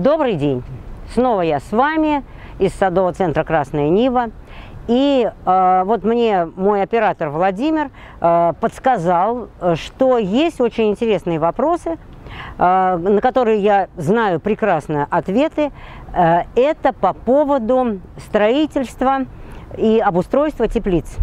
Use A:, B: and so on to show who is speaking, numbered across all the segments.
A: Добрый день! Снова я с вами из садового центра «Красная Нива». И э, вот мне мой оператор Владимир э, подсказал, что есть очень интересные вопросы, э, на которые я знаю прекрасно ответы. Э, это по поводу строительства и обустройства теплиц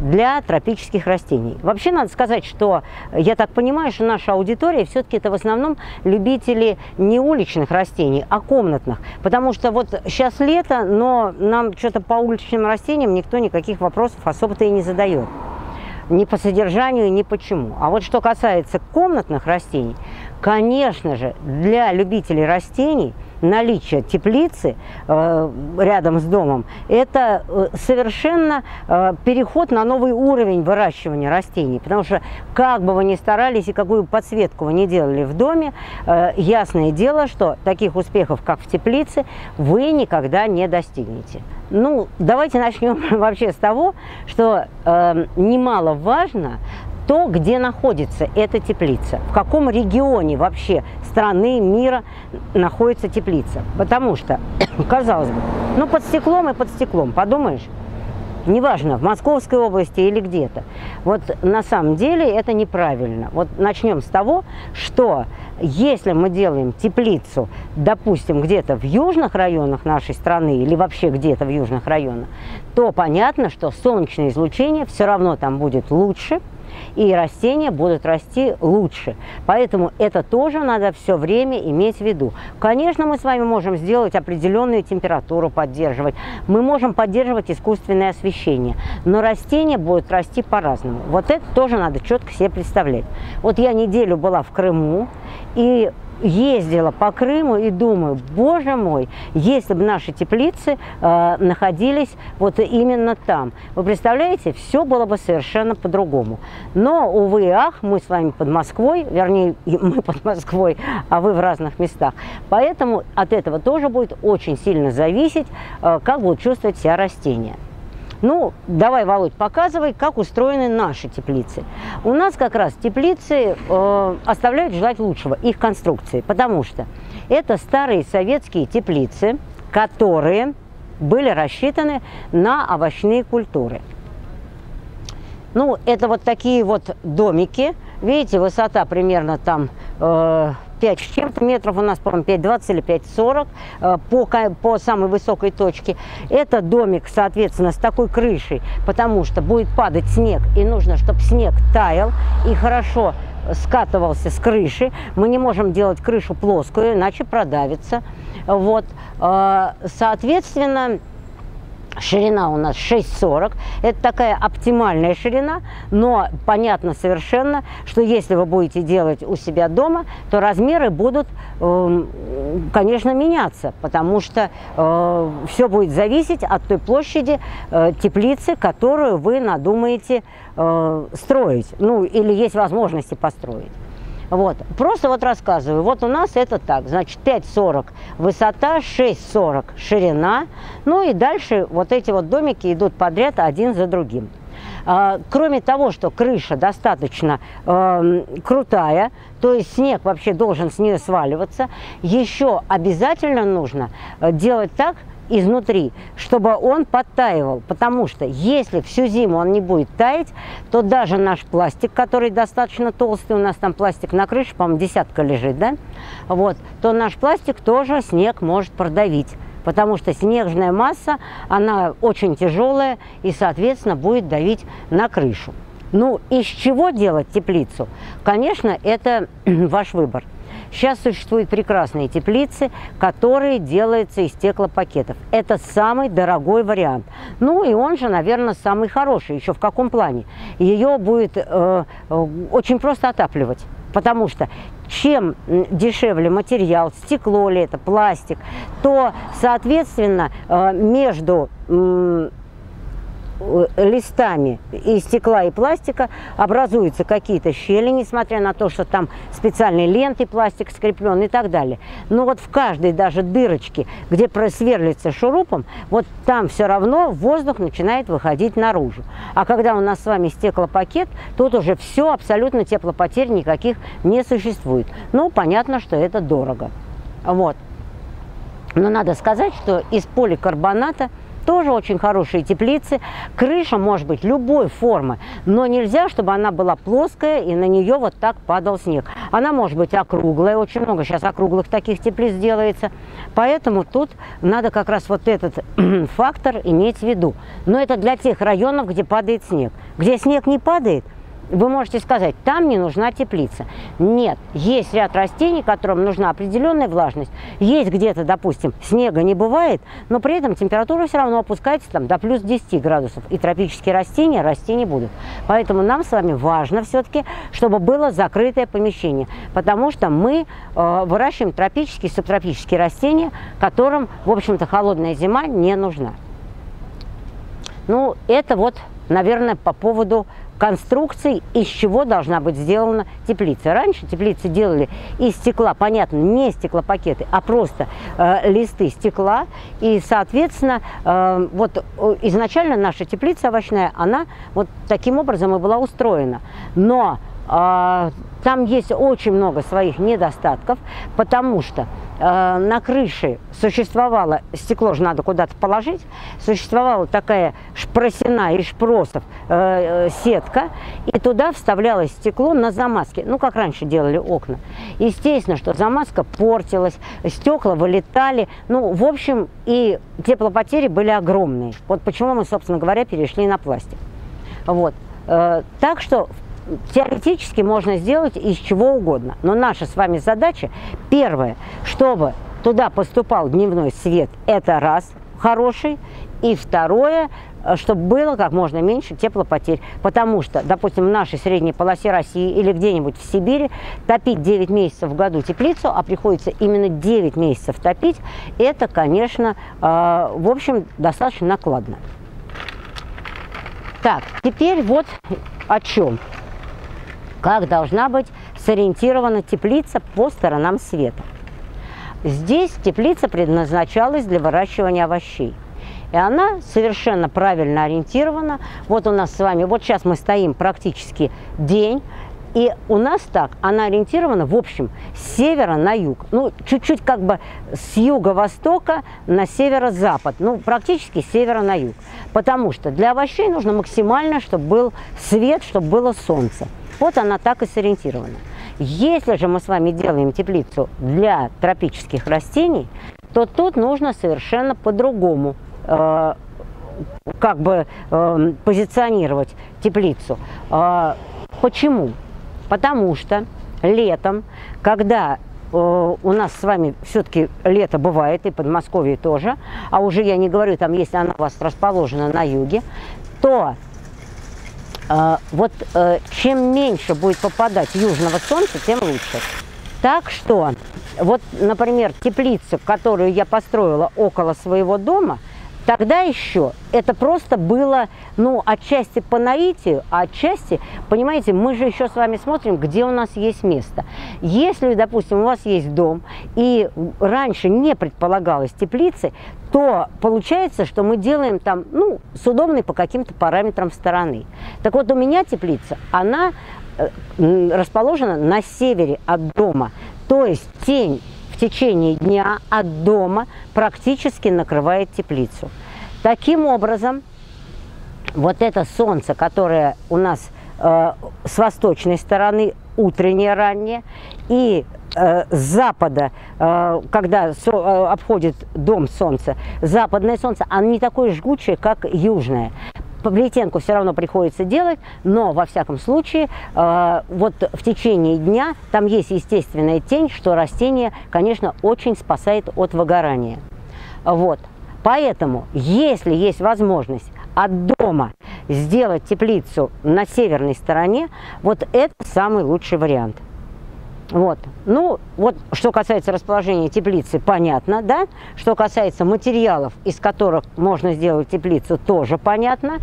A: для тропических растений. Вообще надо сказать, что я так понимаю, что наша аудитория все-таки это в основном любители не уличных растений, а комнатных. Потому что вот сейчас лето, но нам что-то по уличным растениям никто никаких вопросов особо-то и не задает. Ни по содержанию, ни почему. А вот что касается комнатных растений, конечно же, для любителей растений – наличие теплицы э, рядом с домом, это э, совершенно э, переход на новый уровень выращивания растений. Потому что как бы вы ни старались и какую подсветку вы ни делали в доме, э, ясное дело, что таких успехов, как в теплице, вы никогда не достигнете. Ну, давайте начнем вообще с того, что э, немаловажно то, где находится эта теплица, в каком регионе вообще страны, мира находится теплица. Потому что, казалось бы, ну под стеклом и под стеклом, подумаешь, неважно, в Московской области или где-то. Вот на самом деле это неправильно. Вот начнем с того, что если мы делаем теплицу, допустим, где-то в южных районах нашей страны или вообще где-то в южных районах, то понятно, что солнечное излучение все равно там будет лучше, и растения будут расти лучше. Поэтому это тоже надо все время иметь в виду. Конечно, мы с вами можем сделать определенную температуру, поддерживать. Мы можем поддерживать искусственное освещение. Но растения будут расти по-разному. Вот это тоже надо четко себе представлять. Вот я неделю была в Крыму, и ездила по Крыму и думаю, боже мой, если бы наши теплицы э, находились вот именно там. Вы представляете, все было бы совершенно по-другому. Но, увы и ах, мы с вами под Москвой, вернее, мы под Москвой, а вы в разных местах. Поэтому от этого тоже будет очень сильно зависеть, э, как будут чувствовать себя растения. Ну, давай, Володь, показывай, как устроены наши теплицы. У нас как раз теплицы э, оставляют желать лучшего, их конструкции, потому что это старые советские теплицы, которые были рассчитаны на овощные культуры. Ну, это вот такие вот домики. Видите, высота примерно там э, 5 с чем-то метров, у нас, по-моему, 5,20 или 5,40 э, по, по самой высокой точке. Это домик, соответственно, с такой крышей, потому что будет падать снег, и нужно, чтобы снег таял и хорошо скатывался с крыши. Мы не можем делать крышу плоскую, иначе продавится. Вот. Э, соответственно, Ширина у нас 6,40. Это такая оптимальная ширина, но понятно совершенно, что если вы будете делать у себя дома, то размеры будут, эм, конечно, меняться, потому что э, все будет зависеть от той площади э, теплицы, которую вы надумаете э, строить, ну или есть возможности построить. Вот. Просто вот рассказываю. Вот у нас это так. Значит, 5,40 высота, 6,40 ширина. Ну и дальше вот эти вот домики идут подряд один за другим. А, кроме того, что крыша достаточно э, крутая, то есть снег вообще должен с нее сваливаться, еще обязательно нужно э, делать так, изнутри, чтобы он подтаивал. Потому что если всю зиму он не будет таять, то даже наш пластик, который достаточно толстый, у нас там пластик на крыше, по-моему, десятка лежит, да, вот, то наш пластик тоже снег может продавить. Потому что снежная масса, она очень тяжелая и, соответственно, будет давить на крышу. Ну, из чего делать теплицу? Конечно, это ваш выбор. Сейчас существуют прекрасные теплицы, которые делаются из стеклопакетов. Это самый дорогой вариант. Ну и он же, наверное, самый хороший. Еще в каком плане? Ее будет э, э очень просто отапливать. Потому что чем дешевле материал, стекло ли это, пластик, то, соответственно, э, между листами из стекла и пластика образуются какие-то щели, несмотря на то, что там специальные ленты пластик скреплен и так далее. Но вот в каждой даже дырочке, где просверлится шурупом, вот там все равно воздух начинает выходить наружу. А когда у нас с вами стеклопакет, тут уже все, абсолютно теплопотерь никаких не существует. Ну, понятно, что это дорого. Вот. Но надо сказать, что из поликарбоната тоже очень хорошие теплицы. Крыша может быть любой формы, но нельзя, чтобы она была плоская и на нее вот так падал снег. Она может быть округлая, очень много сейчас округлых таких теплиц делается. Поэтому тут надо как раз вот этот фактор иметь в виду. Но это для тех районов, где падает снег. Где снег не падает – вы можете сказать, там не нужна теплица. Нет, есть ряд растений, которым нужна определенная влажность. Есть где-то, допустим, снега не бывает, но при этом температура все равно опускается там, до плюс 10 градусов. И тропические растения расти не будут. Поэтому нам с вами важно все-таки, чтобы было закрытое помещение. Потому что мы э, выращиваем тропические и субтропические растения, которым, в общем-то, холодная зима не нужна. Ну, это вот, наверное, по поводу конструкций, из чего должна быть сделана теплица. Раньше теплицы делали из стекла, понятно, не стеклопакеты, а просто э, листы стекла. И, соответственно, э, вот э, изначально наша теплица овощная, она вот таким образом и была устроена. Но э, там есть очень много своих недостатков, потому что э, на крыше существовало, стекло же надо куда-то положить, существовала такая шпросена из шпросов э, э, сетка, и туда вставлялось стекло на замазке, ну, как раньше делали окна. Естественно, что замазка портилась, стекла вылетали, ну, в общем, и теплопотери были огромные. Вот почему мы, собственно говоря, перешли на пластик. Вот. Э, так что, теоретически можно сделать из чего угодно. Но наша с вами задача, первое, чтобы туда поступал дневной свет, это раз, хороший. И второе, чтобы было как можно меньше теплопотерь. Потому что, допустим, в нашей средней полосе России или где-нибудь в Сибири топить 9 месяцев в году теплицу, а приходится именно 9 месяцев топить, это, конечно, э, в общем, достаточно накладно. Так, теперь вот о чем как должна быть сориентирована теплица по сторонам света. Здесь теплица предназначалась для выращивания овощей. И она совершенно правильно ориентирована. Вот у нас с вами, вот сейчас мы стоим практически день, и у нас так, она ориентирована, в общем, с севера на юг. Ну, чуть-чуть как бы с юго-востока на северо-запад. Ну, практически с севера на юг. Потому что для овощей нужно максимально, чтобы был свет, чтобы было солнце. Вот она так и сориентирована. Если же мы с вами делаем теплицу для тропических растений, то тут нужно совершенно по-другому э, как бы э, позиционировать теплицу. Э, почему? Потому что летом, когда э, у нас с вами все-таки лето бывает, и Подмосковье тоже, а уже я не говорю, там, если она у вас расположена на юге, то а, вот э, чем меньше будет попадать южного солнца, тем лучше. Так что, вот, например, теплицу, которую я построила около своего дома, тогда еще это просто было, ну, отчасти по наитию, а отчасти, понимаете, мы же еще с вами смотрим, где у нас есть место. Если, допустим, у вас есть дом, и раньше не предполагалось теплицы, то получается, что мы делаем там, ну, с удобной по каким-то параметрам стороны. Так вот, у меня теплица, она э, расположена на севере от дома. То есть тень в течение дня от дома практически накрывает теплицу. Таким образом, вот это солнце, которое у нас э, с восточной стороны, утреннее раннее, и Э, с запада, э, когда э, обходит дом солнце, западное солнце, оно не такое жгучее, как южное. Плетенку все равно приходится делать, но во всяком случае, вот в течение дня там есть естественная тень, что растение, конечно, очень спасает от выгорания. Вот. Поэтому, если есть возможность от дома сделать теплицу на северной стороне, вот это самый лучший вариант. Вот. Ну, вот что касается расположения теплицы, понятно, да? Что касается материалов, из которых можно сделать теплицу, тоже понятно.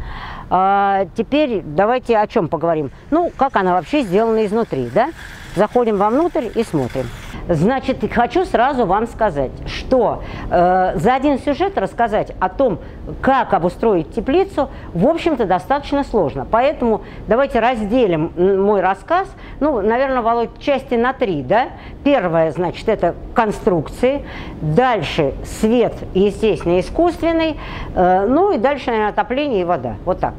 A: А, теперь давайте о чем поговорим. Ну, как она вообще сделана изнутри, да? Заходим вовнутрь и смотрим. Значит, хочу сразу вам сказать, что э, за один сюжет рассказать о том, как обустроить теплицу, в общем-то, достаточно сложно. Поэтому давайте разделим мой рассказ, ну, наверное, Володь, части на три, да? Первое, значит, это конструкции, дальше свет, естественно, искусственный, э, ну и дальше, наверное, отопление и вода. Вот так.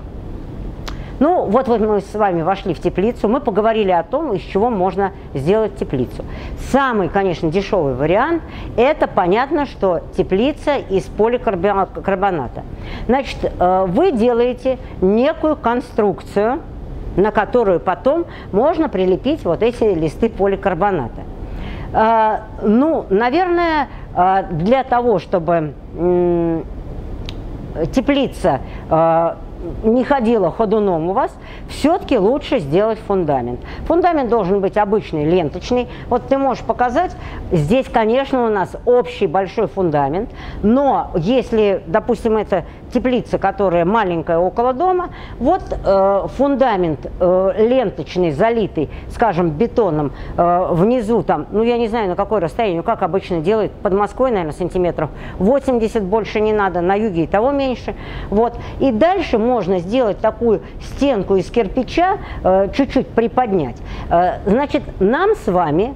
A: Ну, вот, вот мы с вами вошли в теплицу, мы поговорили о том, из чего можно сделать теплицу. Самый, конечно, дешевый вариант – это понятно, что теплица из поликарбоната. Значит, э, вы делаете некую конструкцию, на которую потом можно прилепить вот эти листы поликарбоната. Э, ну, наверное, э, для того, чтобы теплица не ходила ходуном у вас, все-таки лучше сделать фундамент. Фундамент должен быть обычный, ленточный. Вот ты можешь показать, здесь, конечно, у нас общий большой фундамент, но если, допустим, это теплица, которая маленькая около дома, вот э, фундамент э, ленточный, залитый, скажем, бетоном, э, внизу там, ну я не знаю на какое расстояние, как обычно делают, под Москвой, наверное, сантиметров 80 больше не надо, на юге и того меньше. Вот. И дальше можно сделать такую стенку из кирпича, э, чуть-чуть приподнять. Э, значит, нам с вами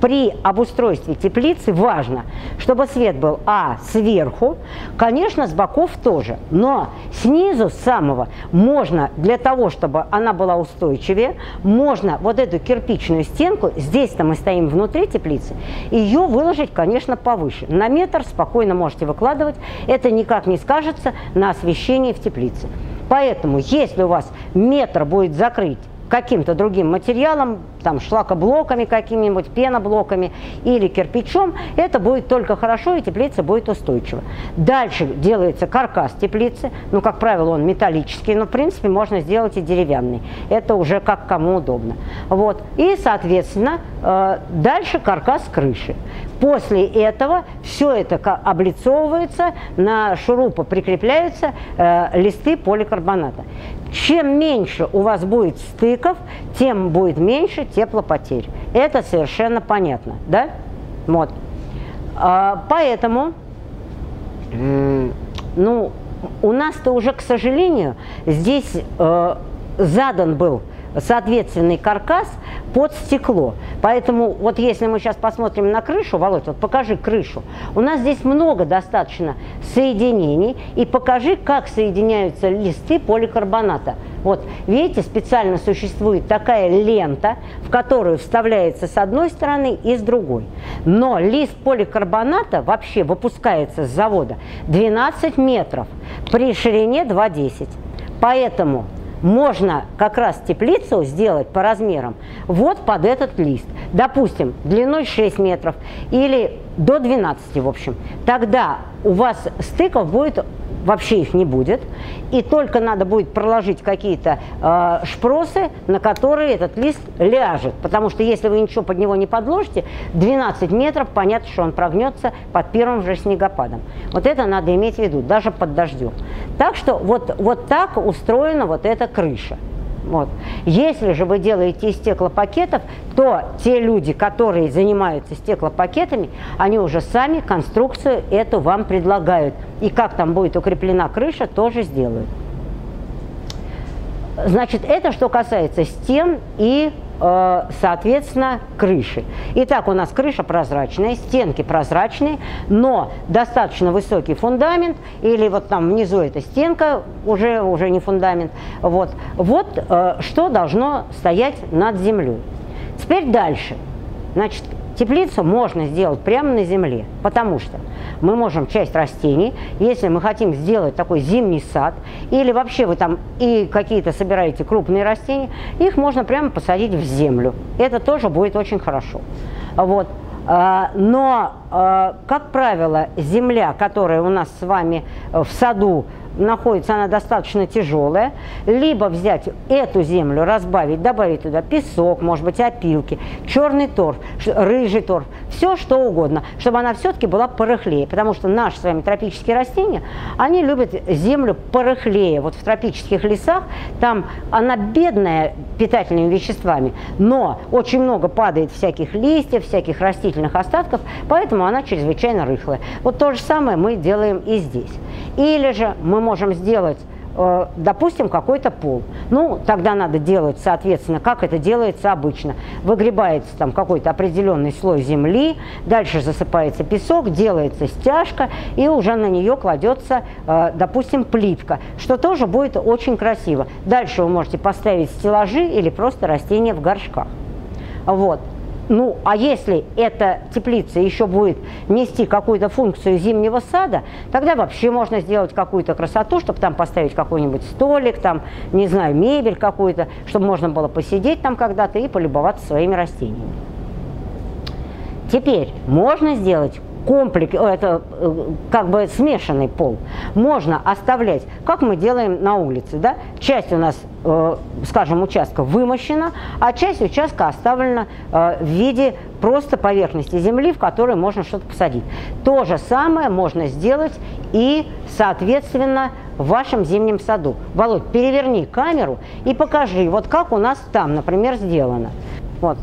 A: при обустройстве теплицы важно, чтобы свет был, а, сверху, конечно, с боков тоже, но снизу, с самого, можно, для того, чтобы она была устойчивее, можно вот эту кирпичную стенку, здесь-то мы стоим внутри теплицы, ее выложить, конечно, повыше. На метр спокойно можете выкладывать, это никак не скажется на освещении в теплице. Поэтому, если у вас метр будет закрыть каким-то другим материалом, там шлакоблоками какими-нибудь, пеноблоками или кирпичом, это будет только хорошо и теплица будет устойчива. Дальше делается каркас теплицы, ну, как правило, он металлический, но, в принципе, можно сделать и деревянный. Это уже как кому удобно. Вот. И, соответственно, э, дальше каркас крыши. После этого все это облицовывается, на шурупы прикрепляются э, листы поликарбоната. Чем меньше у вас будет стыков, тем будет меньше теплопотерь. Это совершенно понятно, да? Вот. А, поэтому, ну, у нас-то уже, к сожалению, здесь э, задан был соответственный каркас под стекло. Поэтому вот если мы сейчас посмотрим на крышу, Володь, вот покажи крышу. У нас здесь много достаточно соединений. И покажи, как соединяются листы поликарбоната. Вот, видите, специально существует такая лента, в которую вставляется с одной стороны и с другой. Но лист поликарбоната вообще выпускается с завода 12 метров при ширине 2,10. Поэтому можно как раз теплицу сделать по размерам вот под этот лист. Допустим, длиной 6 метров или до 12, в общем. Тогда у вас стыков будет вообще их не будет, и только надо будет проложить какие-то э, шпросы, на которые этот лист ляжет, потому что если вы ничего под него не подложите, 12 метров, понятно, что он прогнется под первым же снегопадом. Вот это надо иметь в виду, даже под дождем. Так что вот, вот так устроена вот эта крыша. Вот. Если же вы делаете из стеклопакетов, то те люди, которые занимаются стеклопакетами, они уже сами конструкцию эту вам предлагают. И как там будет укреплена крыша, тоже сделают. Значит, это что касается стен и соответственно, крыши. Итак, у нас крыша прозрачная, стенки прозрачные, но достаточно высокий фундамент, или вот там внизу эта стенка, уже, уже не фундамент. Вот, вот э, что должно стоять над землей. Теперь дальше. Значит, Теплицу можно сделать прямо на земле, потому что мы можем часть растений, если мы хотим сделать такой зимний сад, или вообще вы там и какие-то собираете крупные растения, их можно прямо посадить в землю. Это тоже будет очень хорошо. Вот. А, но, а, как правило, земля, которая у нас с вами в саду находится, она достаточно тяжелая, либо взять эту землю, разбавить, добавить туда песок, может быть, опилки, черный торф, рыжий торф, все что угодно, чтобы она все-таки была порыхлее, потому что наши с вами тропические растения, они любят землю порыхлее. Вот в тропических лесах там она бедная питательными веществами, но очень много падает всяких листьев, всяких растительных остатков, поэтому она чрезвычайно рыхлая. Вот то же самое мы делаем и здесь. Или же мы можем сделать Э, допустим, какой-то пол. Ну, тогда надо делать, соответственно, как это делается обычно. Выгребается там какой-то определенный слой земли, дальше засыпается песок, делается стяжка, и уже на нее кладется, э, допустим, плитка, что тоже будет очень красиво. Дальше вы можете поставить стеллажи или просто растения в горшках. Вот. Ну, а если эта теплица еще будет нести какую-то функцию зимнего сада, тогда вообще можно сделать какую-то красоту, чтобы там поставить какой-нибудь столик, там, не знаю, мебель какую-то, чтобы можно было посидеть там когда-то и полюбоваться своими растениями. Теперь можно сделать комплекс, это э, как бы смешанный пол, можно оставлять, как мы делаем на улице, да? Часть у нас, э, скажем, участка вымощена, а часть участка оставлена э, в виде просто поверхности земли, в которой можно что-то посадить. То же самое можно сделать и, соответственно, в вашем зимнем саду. Володь, переверни камеру и покажи, вот как у нас там, например, сделано. Вот,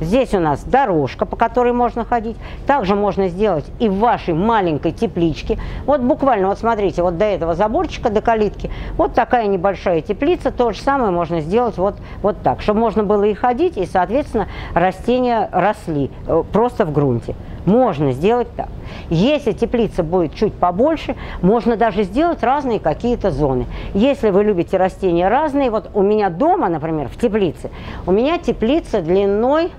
A: Здесь у нас дорожка, по которой можно ходить. Также можно сделать и в вашей маленькой тепличке. Вот буквально, вот смотрите, вот до этого заборчика, до калитки, вот такая небольшая теплица. То же самое можно сделать вот, вот так, чтобы можно было и ходить, и, соответственно, растения росли э, просто в грунте. Можно сделать так. Если теплица будет чуть побольше, можно даже сделать разные какие-то зоны. Если вы любите растения разные, вот у меня дома, например, в теплице, у меня теплица длиной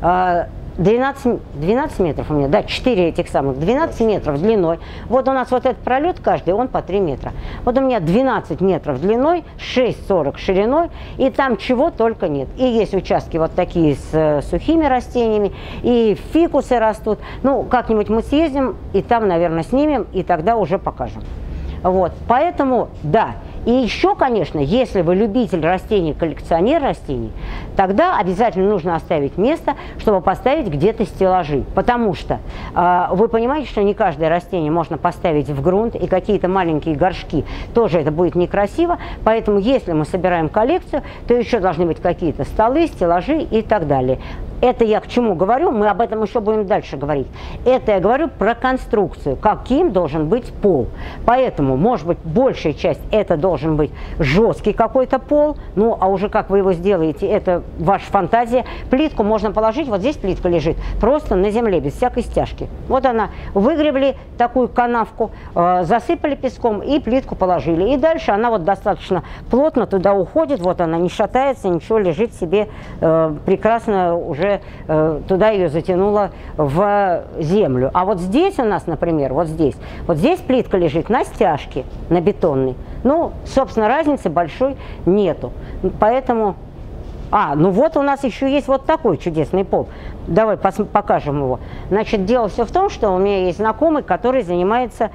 A: 12, а, 12 метров у меня, да, 4 этих самых, 12 метров длиной. Вот у нас вот этот пролет каждый, он по 3 метра. Вот у меня 12 метров длиной, 6,40 шириной, и там чего только нет. И есть участки вот такие с э, сухими растениями, и фикусы растут. Ну, как-нибудь мы съездим, и там, наверное, снимем, и тогда уже покажем. Вот, поэтому, да, и еще, конечно, если вы любитель растений, коллекционер растений, тогда обязательно нужно оставить место, чтобы поставить где-то стеллажи. Потому что э, вы понимаете, что не каждое растение можно поставить в грунт, и какие-то маленькие горшки тоже это будет некрасиво. Поэтому если мы собираем коллекцию, то еще должны быть какие-то столы, стеллажи и так далее. Это я к чему говорю, мы об этом еще будем дальше говорить. Это я говорю про конструкцию, каким должен быть пол. Поэтому, может быть, большая часть это должен быть жесткий какой-то пол, ну, а уже как вы его сделаете, это ваша фантазия. Плитку можно положить, вот здесь плитка лежит, просто на земле, без всякой стяжки. Вот она, выгребли такую канавку, э, засыпали песком и плитку положили. И дальше она вот достаточно плотно туда уходит, вот она не шатается, ничего, лежит себе э, прекрасно уже уже э, туда ее затянуло в землю. А вот здесь у нас, например, вот здесь, вот здесь плитка лежит на стяжке, на бетонной. Ну, собственно, разницы большой нету. Поэтому... А, ну вот у нас еще есть вот такой чудесный пол. Давай покажем его. Значит, дело все в том, что у меня есть знакомый, который занимается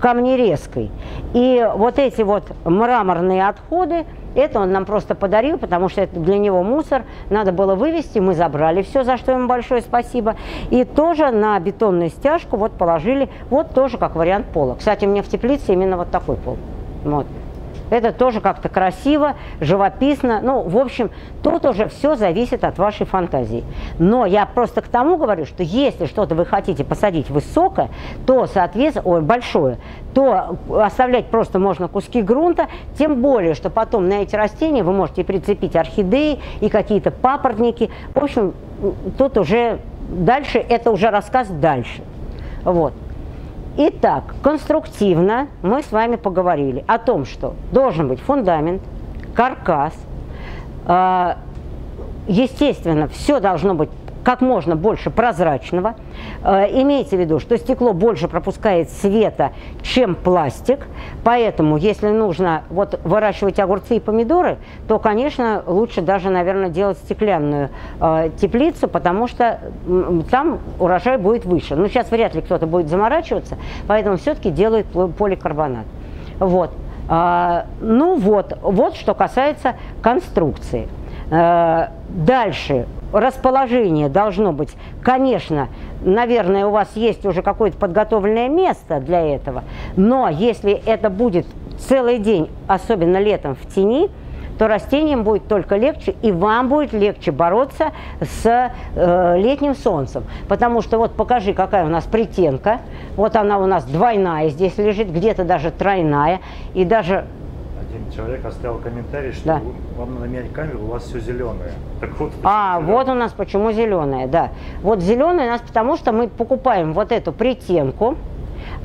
A: камнерезкой. И вот эти вот мраморные отходы, это он нам просто подарил, потому что это для него мусор. Надо было вывести, мы забрали все, за что ему большое спасибо. И тоже на бетонную стяжку вот положили, вот тоже как вариант пола. Кстати, меня в теплице именно вот такой пол. Вот. Это тоже как-то красиво, живописно. Ну, в общем, тут уже все зависит от вашей фантазии. Но я просто к тому говорю, что если что-то вы хотите посадить высокое, то, соответственно, ой, большое, то оставлять просто можно куски грунта, тем более, что потом на эти растения вы можете прицепить орхидеи и какие-то папоротники. В общем, тут уже дальше, это уже рассказ дальше. Вот. Итак, конструктивно мы с вами поговорили о том, что должен быть фундамент, каркас, а, естественно, все должно быть как можно больше прозрачного. Э, имейте в виду, что стекло больше пропускает света, чем пластик, поэтому если нужно вот выращивать огурцы и помидоры, то, конечно, лучше даже, наверное, делать стеклянную э, теплицу, потому что там урожай будет выше. Но сейчас вряд ли кто-то будет заморачиваться, поэтому все-таки делают поликарбонат. Вот. А, ну вот, вот что касается конструкции. Э, дальше расположение должно быть, конечно, наверное, у вас есть уже какое-то подготовленное место для этого, но если это будет целый день, особенно летом в тени, то растениям будет только легче, и вам будет легче бороться с э, летним солнцем. Потому что вот покажи, какая у нас притенка. Вот она у нас двойная здесь лежит, где-то даже тройная. И даже
B: один человек оставил комментарий, что
A: да.
B: вам надо менять камеру, у вас все зеленое.
A: Так вот, а, зеленое? вот у нас почему зеленое, да. Вот зеленое у нас потому, что мы покупаем вот эту притенку,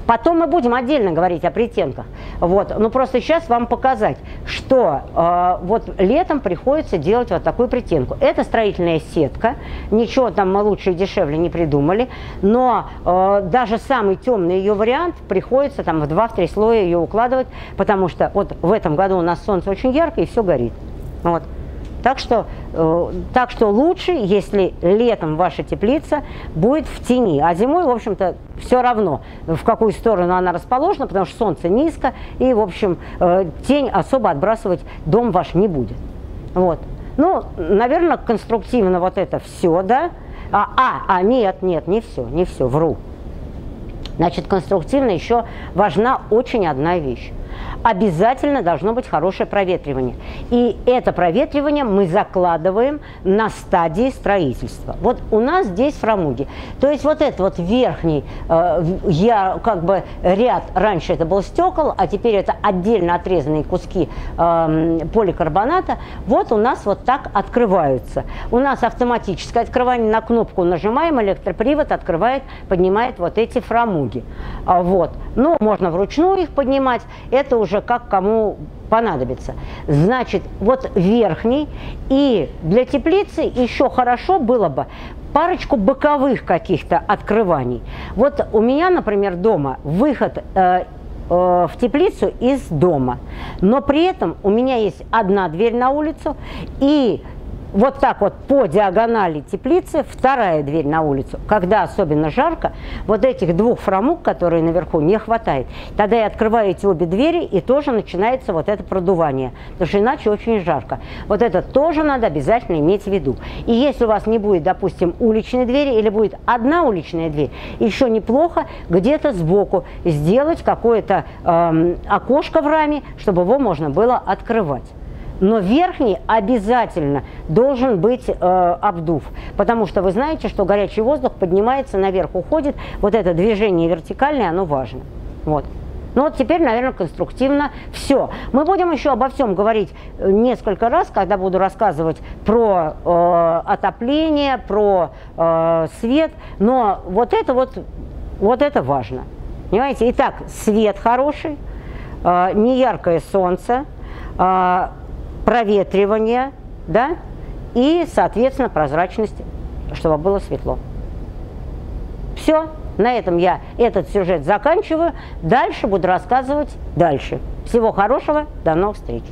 A: Потом мы будем отдельно говорить о притенках. Вот. Но просто сейчас вам показать, что э, вот летом приходится делать вот такую притенку. Это строительная сетка, ничего там мы лучше и дешевле не придумали, но э, даже самый темный ее вариант приходится там в 2-3 слоя ее укладывать, потому что вот в этом году у нас солнце очень яркое и все горит. Вот. Так что, э, так что лучше, если летом ваша теплица будет в тени, а зимой, в общем-то, все равно, в какую сторону она расположена, потому что солнце низко, и, в общем, э, тень особо отбрасывать дом ваш не будет. Вот. Ну, наверное, конструктивно вот это все, да? А, а, а нет, нет, не все, не все, вру. Значит, конструктивно еще важна очень одна вещь обязательно должно быть хорошее проветривание. И это проветривание мы закладываем на стадии строительства. Вот у нас здесь фрамуги. То есть вот этот вот верхний, э, я как бы ряд, раньше это был стекол, а теперь это отдельно отрезанные куски э, поликарбоната, вот у нас вот так открываются. У нас автоматическое открывание, на кнопку нажимаем, электропривод открывает, поднимает вот эти фрамуги. А, вот. Ну, можно вручную их поднимать, это уже уже как кому понадобится. Значит, вот верхний, и для теплицы еще хорошо было бы парочку боковых каких-то открываний. Вот у меня, например, дома выход э, э, в теплицу из дома, но при этом у меня есть одна дверь на улицу и вот так вот по диагонали теплицы вторая дверь на улицу. Когда особенно жарко, вот этих двух фрамуг, которые наверху, не хватает. Тогда я открываю эти обе двери, и тоже начинается вот это продувание. Потому что иначе очень жарко. Вот это тоже надо обязательно иметь в виду. И если у вас не будет, допустим, уличной двери, или будет одна уличная дверь, еще неплохо где-то сбоку сделать какое-то э, окошко в раме, чтобы его можно было открывать но верхний обязательно должен быть э, обдув, потому что вы знаете, что горячий воздух поднимается наверх, уходит, вот это движение вертикальное, оно важно. Вот. Ну вот теперь, наверное, конструктивно все. Мы будем еще обо всем говорить э, несколько раз, когда буду рассказывать про э, отопление, про э, свет, но вот это вот, вот это важно. Понимаете? Итак, свет хороший, э, неяркое солнце, э, проветривание, да, и, соответственно, прозрачность, чтобы было светло. Все, на этом я этот сюжет заканчиваю. Дальше буду рассказывать дальше. Всего хорошего, до новых встреч.